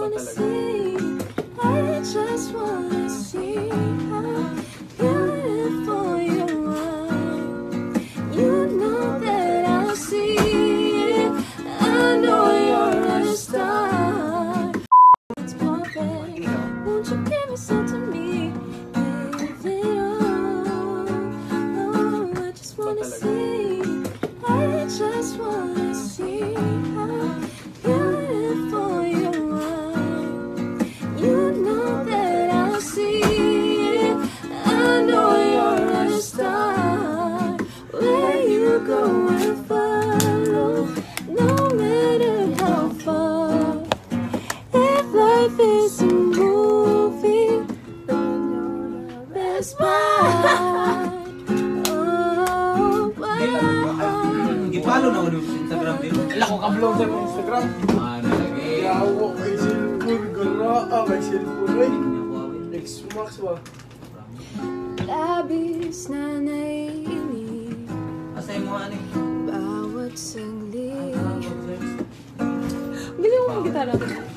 wanna see. I just wanna see how beautiful you are. You know that I'll see it. I know you're a star. It's perfect. Won't you give me some to me? Give it all. Oh, I just wanna see. I just wanna see how part. Oh, wow. Gipalo na dito sa Instagram din. Wala ko kablog sa Instagram. Ah, nalagay. Yawo kay cellphone, gara kay cellphone. Ay, X-Max ba? Labis na naiinip Asay mo ani. Bawat sangli Bili mo ang gitara ko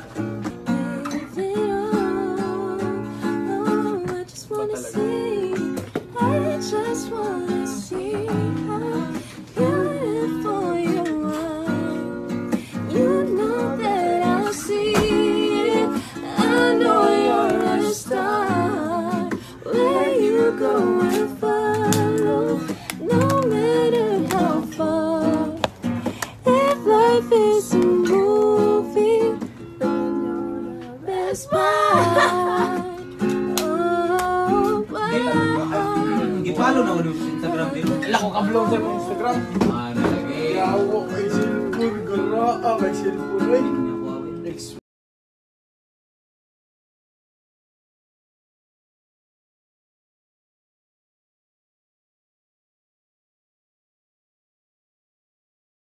Gipalo na dito sa Instagram din. Wala ko kablog sa Instagram. Ah, nalagay. Yawo kay cellphone, gara kay cellphone.